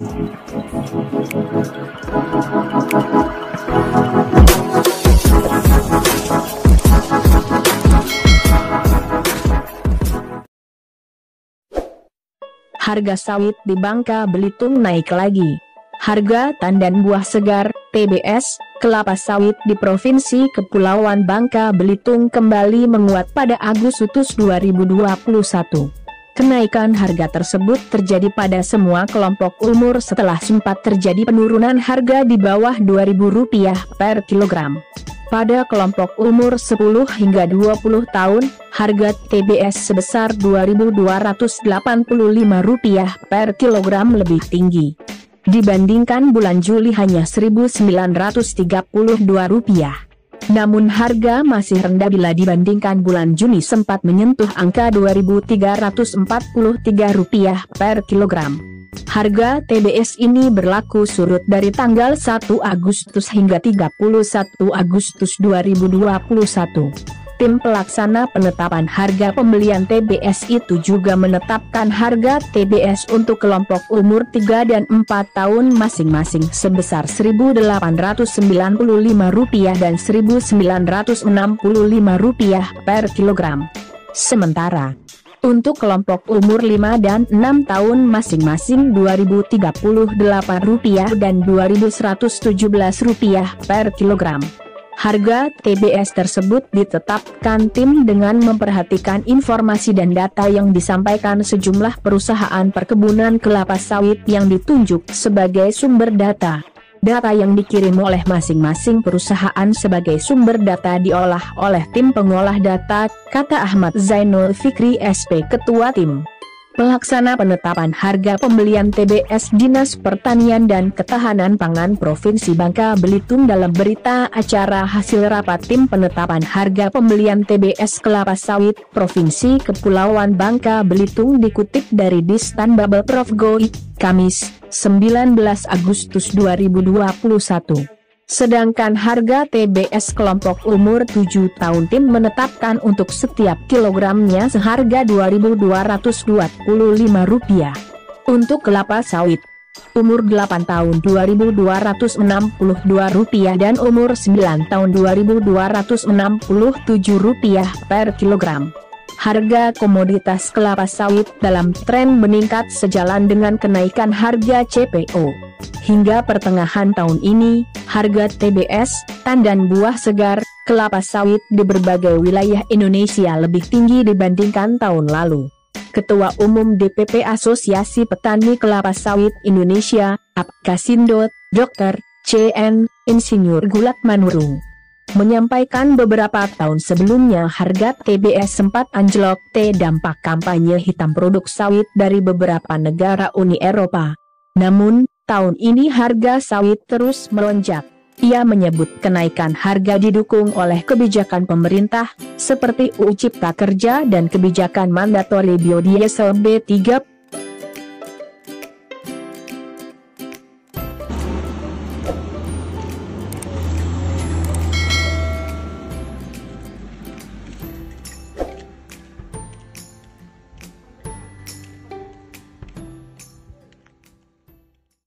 Harga sawit di Bangka Belitung naik lagi. Harga tandan buah segar, TBS, kelapa sawit di Provinsi Kepulauan Bangka Belitung kembali menguat pada Agustus 2021. Kenaikan harga tersebut terjadi pada semua kelompok umur setelah sempat terjadi penurunan harga di bawah Rp2.000 per kilogram. Pada kelompok umur 10 hingga 20 tahun, harga TBS sebesar Rp2.285 per kilogram lebih tinggi. Dibandingkan bulan Juli hanya Rp1.932. Namun harga masih rendah bila dibandingkan bulan Juni sempat menyentuh angka Rp2.343 per kilogram. Harga TBS ini berlaku surut dari tanggal 1 Agustus hingga 31 Agustus 2021. Tim pelaksana penetapan harga pembelian TBS itu juga menetapkan harga TBS untuk kelompok umur 3 dan 4 tahun masing-masing sebesar Rp1.895 dan Rp1.965 per kilogram. Sementara, untuk kelompok umur 5 dan 6 tahun masing-masing Rp2.038 dan Rp2.117 per kilogram. Harga TBS tersebut ditetapkan tim dengan memperhatikan informasi dan data yang disampaikan sejumlah perusahaan perkebunan kelapa sawit yang ditunjuk sebagai sumber data. Data yang dikirim oleh masing-masing perusahaan sebagai sumber data diolah oleh tim pengolah data, kata Ahmad Zainul Fikri SP Ketua Tim. Pelaksana penetapan harga pembelian TBS Dinas Pertanian dan Ketahanan Pangan Provinsi Bangka Belitung dalam berita acara hasil rapat tim penetapan harga pembelian TBS kelapa sawit Provinsi Kepulauan Bangka Belitung dikutip dari Distan Babel Prof. Goi, Kamis, 19 Agustus 2021. Sedangkan harga TBS kelompok umur 7 tahun tim menetapkan untuk setiap kilogramnya seharga Rp2.225. Untuk kelapa sawit, umur 8 tahun Rp2.262 dan umur 9 tahun Rp2.267 per kilogram. Harga komoditas kelapa sawit dalam tren meningkat sejalan dengan kenaikan harga CPO. Hingga pertengahan tahun ini, harga TBS, tandan buah segar, kelapa sawit di berbagai wilayah Indonesia lebih tinggi dibandingkan tahun lalu. Ketua Umum DPP Asosiasi Petani Kelapa Sawit Indonesia, Apkasindo, Dr. CN, Insinyur Gulat Manurung, menyampaikan beberapa tahun sebelumnya harga TBS sempat anjlok T dampak kampanye hitam produk sawit dari beberapa negara Uni Eropa. Namun, tahun ini harga sawit terus melonjak. Ia menyebut kenaikan harga didukung oleh kebijakan pemerintah, seperti UU Cipta Kerja dan kebijakan mandatori biodiesel B3